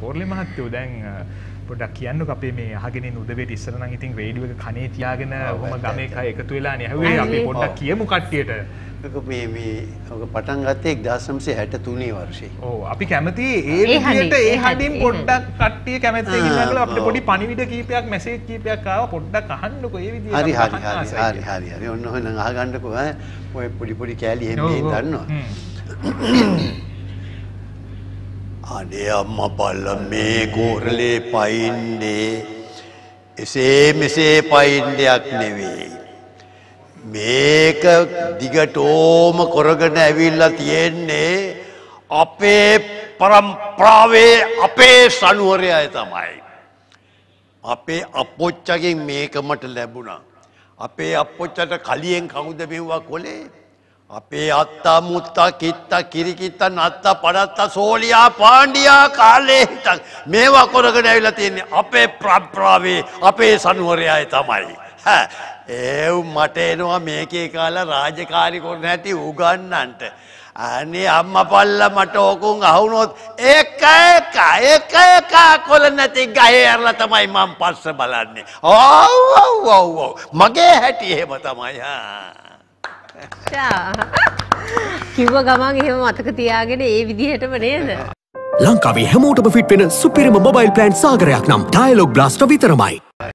කෝර්ලි මහත්තයෝ දැන් පොඩක් කියන්න අපේ මේ අහගෙන උදවෙට ඉස්සර නම් ඉතින් රේඩියෝ එක කනේ තියාගෙන ඔහොම ගමේ කය එකතු වෙලා නැහුවේ අපි පොඩ්ඩක් කියමු කට්ටියට. මේ මේ ඔක පටන් ගත්තේ 1963 වර්ෂයේ. ඔව් අපි කැමති ඒ විදිහට ඒ හඬින් පොඩ්ඩක් කට්ටිය කැමැත්තෙන් ඉන්නවා කියලා අපිට පොඩි පණිවිඩ කීපයක් මැසේජ් කීපයක් ආවා. පොඩ්ඩක් අහන්නකෝ ඒ විදිහට. හරි හරි හරි හරි හරි හරි. ඔන්න ඔහෙනම් අහගන්නකෝ ඈ. ඔය පොඩි පොඩි කෑලි මේ දන්නවා. අනේ අම්මා බල්ලා මේ කෝරලේ පයින්නේ එසේ මෙසේ පයින් දෙයක් නෙවෙයි. මේක දිගටෝම කොරගෙන ඇවිල්ලා තියෙන්නේ අපේ පරම්ප්‍රාවේ අපේ සනුවරයය තමයි. අපේ අපොච්චගෙන් මේක මට ලැබුණා. අපේ අපොච්චට කලියෙන් කවුද මෙව්වා කොලේ අපේ අත්තා මුත්තා කිත්තා කිරිකිත්තා නත්තා පඩත්තා සෝලියා පාණ්ඩියා කාලේ හිටන් මේවා කොරගෙන ඇවිල්ලා තියෙන්නේ අපේ ප්‍රප්‍රාවේ අපේ සනුවරයයි තමයි. ඒව් මට එනවා මේකේ කාලා රාජකාරි කරන හැටි උගන්නන්ට. අනේ අම්ම පල්ල මට ඕකුන් අහුනොත් ඒක එක එක එක කොල නැති ගහේ ඇරලා තමයි මම පස්ස බලන්නේ. ඔව් ඔව් ඔව් ඔව් මගේ හැටි එහෙම තමයි. කිව්ව ගමන් එහෙම මතක තියාගෙන ඒ විදිහටම නේද? ලංකාවේ හැමෝටම ෆිට වෙන සුපිරිම මොබයිල් ප්ලෑන් සාගරයක් නම් ඩයලොග් බ්ලාස්ට් විතරමයි.